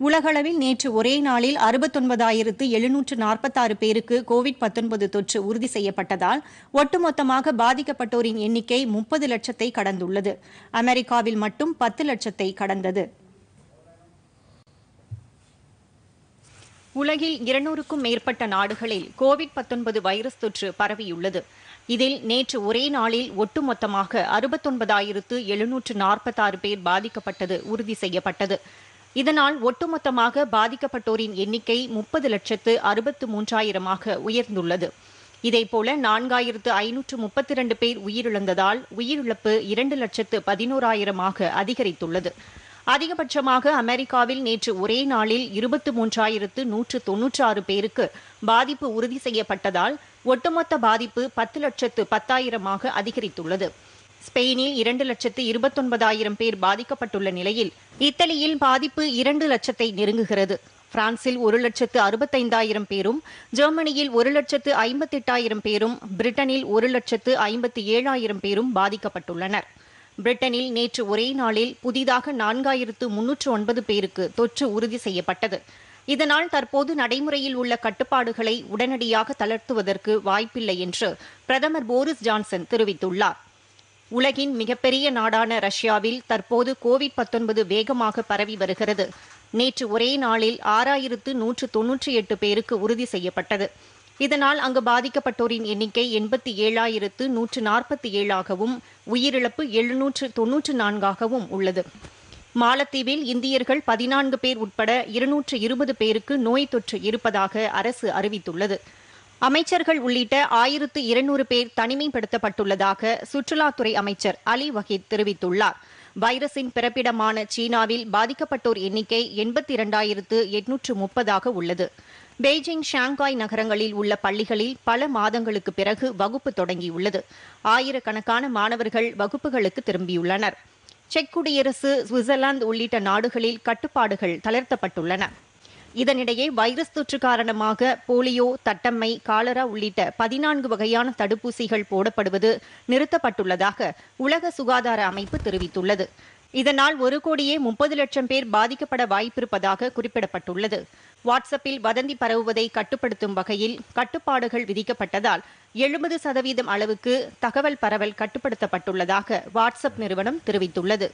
உலகளவில் நேற்று ஒரே நாளில் அறுபத்தொன்பதாயிரத்து எழுநூற்று நாற்பத்தாறு பேருக்கு கோவிட் 19 தொற்று உறுதி செய்யப்பட்டதால் ஒட்டுமொத்தமாக பாதிக்கப்பட்டோரின் எண்ணிக்கை முப்பது லட்சத்தை கடந்துள்ளது. அமெரிக்காவில் மட்டும் பத்து லட்சத்தை கடந்தது. உலகில் இருநூறுக்கும் மேற்பட்ட நாடுகளில் கோவிட் 19 வைரஸ் தொற்று பரவியுள்ளது. இதில் நேற்று ஒரே நாளில் ஒட்டுமொத்தமாக அறுபத்தொன்பதாயிரத்து எழுநூற்று நாற்பத்தாறு பேர் பாதிக்கப்பட்டது உறுதி செய்யப்பட்டது. இதனால் ஒட்டுமொத்தமாக பாதிக்கப்பட்டோரின் எண்ணிக்கை முப்பது லட்சத்து அறுபத்து மூன்றாயிரமாக உயர்ந்துள்ளது. இதேபோல நான்காயிரத்து ஐநூற்று முப்பத்தி இரண்டு பேர் உயிரிழந்ததால் உயிரிழப்பு இரண்டு லட்சத்து பதினோராயிரமாக அதிகரித்துள்ளது. அதிகபட்சமாக அமெரிக்காவில் நேற்று ஒரே நாளில் இருபத்து மூன்றாயிரத்து நூற்று தொன்னூற்றாறு பேருக்கு பாதிப்பு உறுதி செய்யப்பட்டதால் ஒட்டுமொத்த பாதிப்பு பத்து லட்சத்து பத்தாயிரமாக அதிகரித்துள்ளது. ஸ்பெயினில் இரண்டு லட்சத்து இருபத்தொன்பதாயிரம் பேர் பாதிக்கப்பட்டுள்ள நிலையில் இத்தாலியில் பாதிப்பு இரண்டு லட்சத்தை நெருங்குகிறது. பிரான்சில் ஒரு லட்சத்து அறுபத்தைந்தாயிரம் பேரும் ஜெர்மனியில் ஒரு லட்சத்து ஐம்பத்தெட்டாயிரம் பேரும் பிரிட்டனில் ஒரு லட்சத்து ஐம்பத்தி ஏழாயிரம் பேரும் பாதிக்கப்பட்டுள்ளனர். பிரிட்டனில் நேற்று ஒரே நாளில் புதிதாக நான்காயிரத்து முன்னூற்று ஒன்பது பேருக்கு தொற்று உறுதி செய்யப்பட்டது. இதனால் தற்போது நடைமுறையில் உள்ள கட்டுப்பாடுகளை உடனடியாக தளர்த்துவதற்கு வாய்ப்பில்லை என்று பிரதமர் போரிஸ் ஜான்சன் தெரிவித்துள்ளார். உலகின் மிகப்பெரிய நாடான ரஷ்யாவில் தற்போது கோவிட் 19 வேகமாக பரவி வருகிறது. நேற்று ஒரே நாளில் ஆறாயிரத்து நூற்று தொன்னூற்றி எட்டு பேருக்கு உறுதி செய்யப்பட்டது. இதனால் அங்கு பாதிக்கப்பட்டோரின் எண்ணிக்கை எண்பத்தி ஏழாயிரத்து நூற்று நாற்பத்தி ஏழாகவும் உயிரிழப்பு எழுநூற்று தொன்னூற்று நான்காகவும் உள்ளது. மாலத்தீவில் இந்தியர்கள் பதினான்கு பேர் உட்பட இருநூற்று இருபது பேருக்கு நோய் தொற்று இருப்பதாக அரசு அறிவித்துள்ளது. அமைச்சர்கள் உள்ளிட்ட ஆயிரத்து இருநூறு பேர் தனிமைப்படுத்தப்பட்டுள்ளதாக சுற்றுலாத்துறை அமைச்சர் அலி வஹீத் தெரிவித்துள்ளார். வைரஸின் பிறப்பிடமான சீனாவில் பாதிக்கப்பட்டோர் எண்ணிக்கை எண்பத்தி இரண்டாயிரத்து எட்நூற்று முப்பதாக உள்ளது. பெய்ஜிங் ஷாங்காய் நகரங்களில் உள்ள பள்ளிகளில் பல மாதங்களுக்கு பிறகு வகுப்பு தொடங்கியுள்ளது. ஆயிரக்கணக்கான மாணவர்கள் வகுப்புகளுக்கு திரும்பியுள்ளனர். செக் குடியரசு சுவிட்சர்லாந்து உள்ளிட்ட நாடுகளில் கட்டுப்பாடுகள் தளர்த்தப்பட்டுள்ளன. இதனிடையே வைரஸ் தொற்று காரணமாக போலியோ தட்டம்மை காலரா உள்ளிட்ட பதினான்கு வகையான தடுப்பூசிகள் போடப்படுவது நிறுத்தப்பட்டுள்ளதாக உலக சுகாதார அமைப்பு தெரிவித்துள்ளது. இதனால் ஒரு கோடியே முப்பது லட்சம் பேர் பாதிக்கப்பட வாய்ப்பிருப்பதாக குறிப்பிடப்பட்டுள்ளது. வாட்ஸ்அப்பில் வதந்தி பரவுவதை கட்டுப்படுத்தும் வகையில் கட்டுப்பாடுகள் விதிக்கப்பட்டதால் எழுபது சதவீதம் அளவுக்கு தகவல் பரவல் கட்டுப்படுத்தப்பட்டுள்ளதாக வாட்ஸ்அப் நிறுவனம் தெரிவித்துள்ளது.